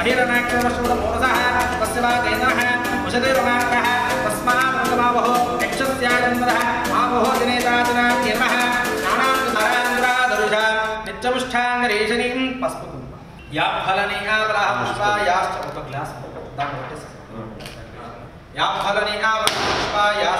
भूर्तिकृतात्मनः महिरनाक्रमशूलमूलसः तस्य वा केन्द्रः वशतिरुणाकः तस्मात् यक्षस्याजन्मदः आपोः दिनेताजना निर्मः स्नानान्तरान्द्रादरुषा नित्यमुष्ठाङ्गरेशनीं पस्पु या फलनीया बलः पुष्पा याश्च उत ग्लास दान वट्टे या फलनीया बलः पुष्पा याश्च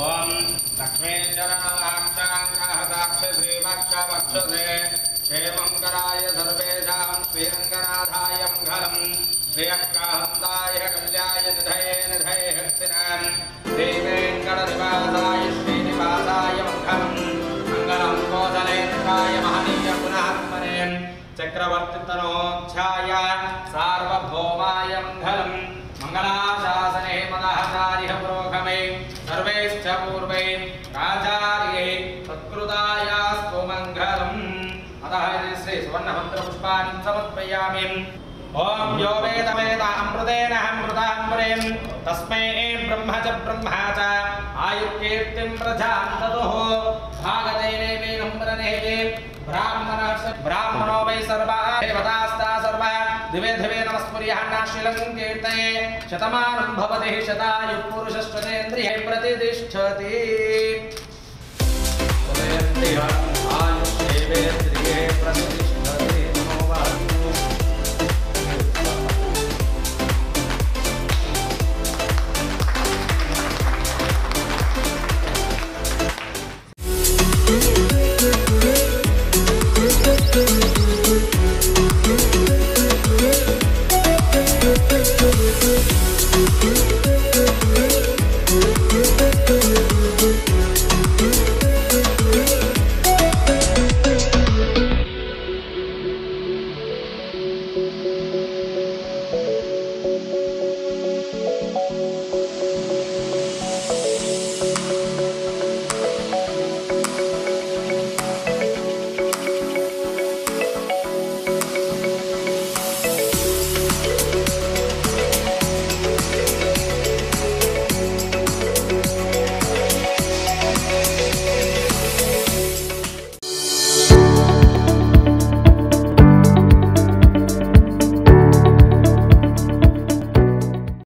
ॐ लक्ष्मी चरणमाक्षाङ्गाहदाक्ष श्रीवक्षवक्षसे मङ्गलम् मङ्गलाशासने मदाचार्यः पुरोगमे, सर्वैश्च पूर्वै प्राचार्यै सत्कृतायास्तु मङ्गलम् अतः इति श्री सुवर्णभद्रपुष्पाणि समर्पयामि। ॐ यो वेद वेद अमृतेन अमृताम्बरेन् तस्मै ब्रह्म च ब्रह्मा च। आयुर्कीर्तिं प्रजां ततुः। भागदैनेवेनं प्रनेहे ब्राह्मणः ब्राह्मणो वै सर्वा देवतास्ता सर्वा। दिवे दिवे सूर्यान्नाशिलङ्कीर्तये शतमानं भवति शतायुः प्रतिष्ठति। प्रतिष्ठति।